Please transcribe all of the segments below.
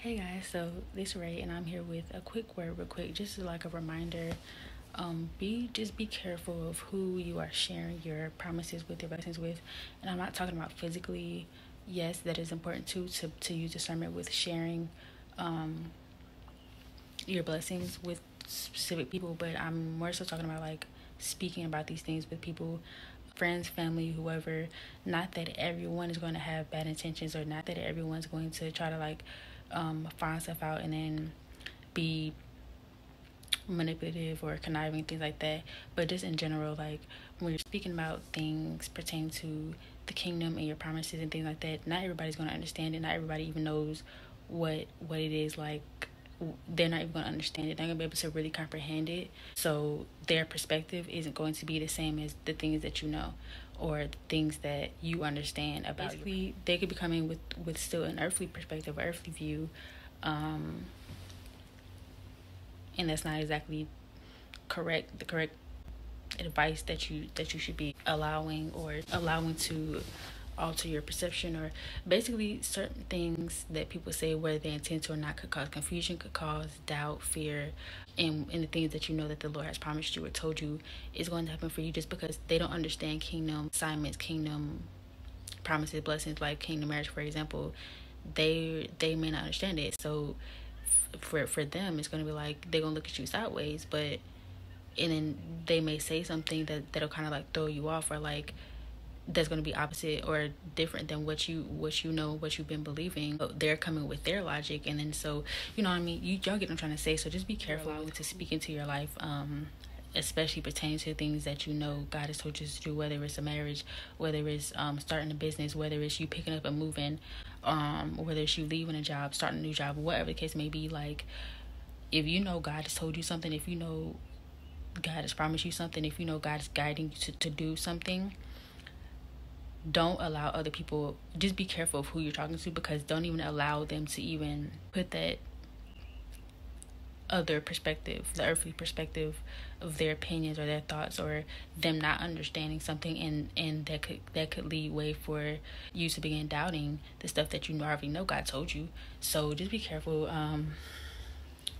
Hey guys, so this Rhae and I'm here with a quick word real quick, just like a reminder. Um, be just be careful of who you are sharing your promises with, your blessings with. And I'm not talking about physically. Yes, that is important too to, to use discernment with sharing um your blessings with specific people, but I'm more so talking about like speaking about these things with people friends, family, whoever. Not that everyone is going to have bad intentions or not that everyone's going to try to like um, find stuff out and then be manipulative or conniving things like that. But just in general like when you're speaking about things pertaining to the kingdom and your promises and things like that not everybody's going to understand it. Not everybody even knows what what it is like they're not even going to understand it. They're going to be able to really comprehend it. So their perspective isn't going to be the same as the things that you know or things that you understand about Basically, you. they could be coming with with still an earthly perspective earthly view um and that's not exactly correct the correct advice that you that you should be allowing or allowing to alter your perception or basically certain things that people say whether they intend to or not could cause confusion could cause doubt fear and, and the things that you know that the lord has promised you or told you is going to happen for you just because they don't understand kingdom assignments kingdom promises blessings like kingdom marriage for example. They they may not understand it. So for for them it's going to be like they're going to look at you sideways but and then they may say something that that'll kind of like throw you off or like that's going to be opposite or different than what you what you know what you've been believing they're coming with their logic and then so you know what i mean you y'all get what i'm trying to say so just be careful to speak into your life um especially pertaining to things that you know God has told you to do, whether it's a marriage, whether it's um, starting a business, whether it's you picking up and moving, um, whether it's you leaving a job, starting a new job, whatever the case may be. Like, if you know God has told you something, if you know God has promised you something, if you know God is guiding you to, to do something, don't allow other people just be careful of who you're talking to because don't even allow them to even put that other perspective the earthly perspective of their opinions or their thoughts or them not understanding something and and that could that could lead way for you to begin doubting the stuff that you already know god told you. So just be careful um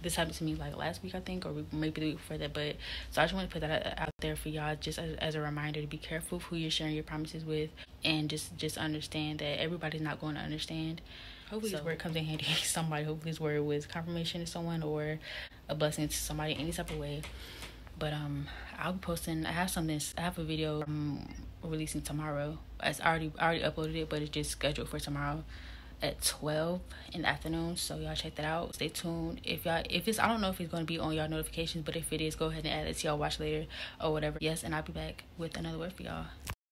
this happened to me like last week, I think, or maybe the week before that. But so I just want to put that out there for y'all, just as, as a reminder to be careful of who you're sharing your promises with, and just just understand that everybody's not going to understand. Hopefully, so, this word comes in handy to somebody. Hopefully, this word was confirmation to someone or a blessing to somebody, any type of way. But um, I'll be posting. I have something. I have a video I'm releasing tomorrow. It's already I already uploaded it, but it's just scheduled for tomorrow at 12 in the afternoon so y'all check that out. Stay tuned. If y'all if it's i don't know if it's going to be on y'all notifications but if it is go ahead and add it to y'all watch later or whatever. Yes and i'll be back with another word for y'all